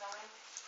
nine.